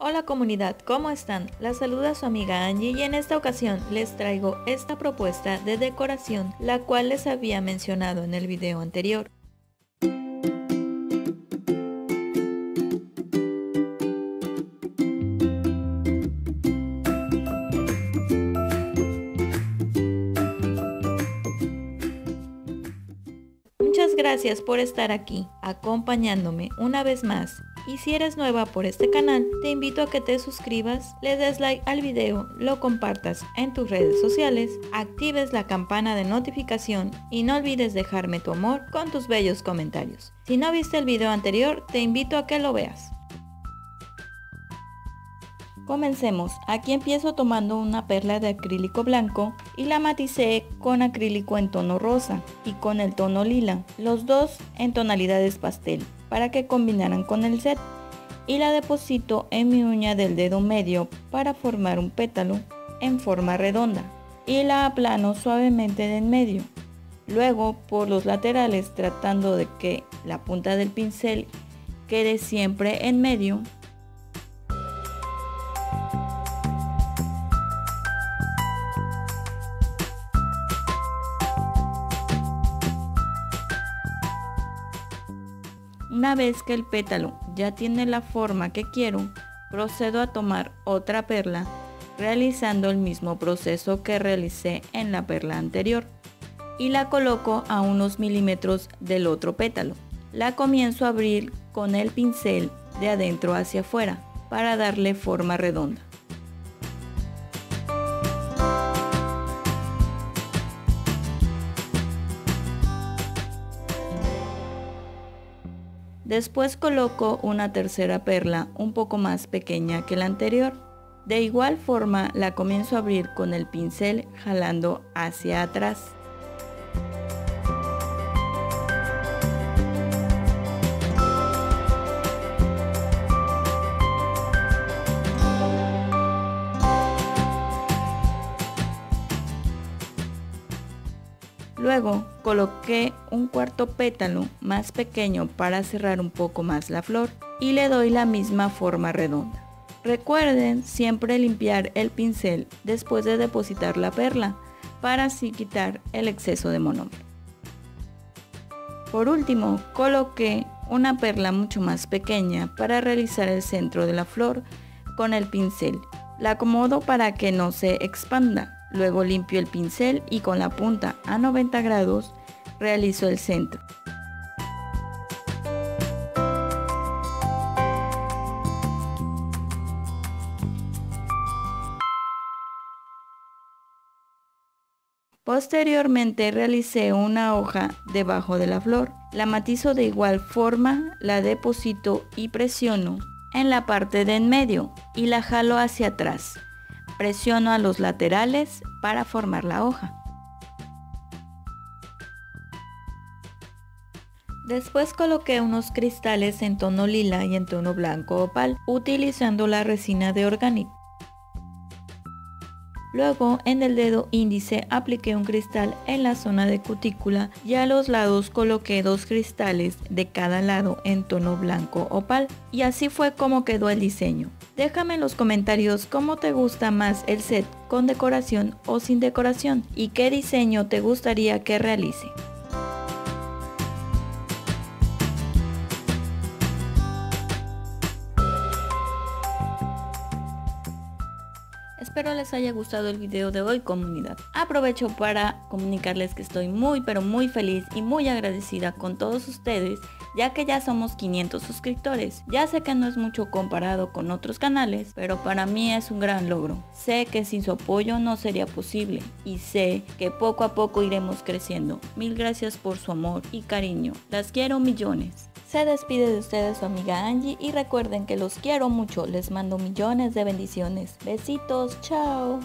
Hola comunidad, ¿cómo están? La saluda su amiga Angie y en esta ocasión les traigo esta propuesta de decoración, la cual les había mencionado en el video anterior. Muchas gracias por estar aquí, acompañándome una vez más y si eres nueva por este canal, te invito a que te suscribas, le des like al video, lo compartas en tus redes sociales, actives la campana de notificación y no olvides dejarme tu amor con tus bellos comentarios. Si no viste el video anterior, te invito a que lo veas. Comencemos. Aquí empiezo tomando una perla de acrílico blanco y la maticé con acrílico en tono rosa y con el tono lila, los dos en tonalidades pastel para que combinaran con el set y la deposito en mi uña del dedo medio para formar un pétalo en forma redonda y la aplano suavemente de en medio. Luego por los laterales tratando de que la punta del pincel quede siempre en medio Una vez que el pétalo ya tiene la forma que quiero, procedo a tomar otra perla realizando el mismo proceso que realicé en la perla anterior y la coloco a unos milímetros del otro pétalo. La comienzo a abrir con el pincel de adentro hacia afuera para darle forma redonda. Después coloco una tercera perla un poco más pequeña que la anterior. De igual forma la comienzo a abrir con el pincel jalando hacia atrás. Luego coloqué un cuarto pétalo más pequeño para cerrar un poco más la flor y le doy la misma forma redonda. Recuerden siempre limpiar el pincel después de depositar la perla para así quitar el exceso de monómero. Por último, coloqué una perla mucho más pequeña para realizar el centro de la flor con el pincel. La acomodo para que no se expanda Luego limpio el pincel y con la punta a 90 grados realizo el centro. Posteriormente realicé una hoja debajo de la flor. La matizo de igual forma, la deposito y presiono en la parte de en medio y la jalo hacia atrás. Presiono a los laterales para formar la hoja. Después coloqué unos cristales en tono lila y en tono blanco opal utilizando la resina de Organic. Luego en el dedo índice apliqué un cristal en la zona de cutícula y a los lados coloqué dos cristales de cada lado en tono blanco opal y así fue como quedó el diseño. Déjame en los comentarios cómo te gusta más el set con decoración o sin decoración y qué diseño te gustaría que realice. Espero les haya gustado el video de hoy comunidad. Aprovecho para comunicarles que estoy muy pero muy feliz y muy agradecida con todos ustedes ya que ya somos 500 suscriptores. Ya sé que no es mucho comparado con otros canales, pero para mí es un gran logro. Sé que sin su apoyo no sería posible y sé que poco a poco iremos creciendo. Mil gracias por su amor y cariño. Las quiero millones. Se despide de ustedes su amiga Angie y recuerden que los quiero mucho, les mando millones de bendiciones. Besitos, chao.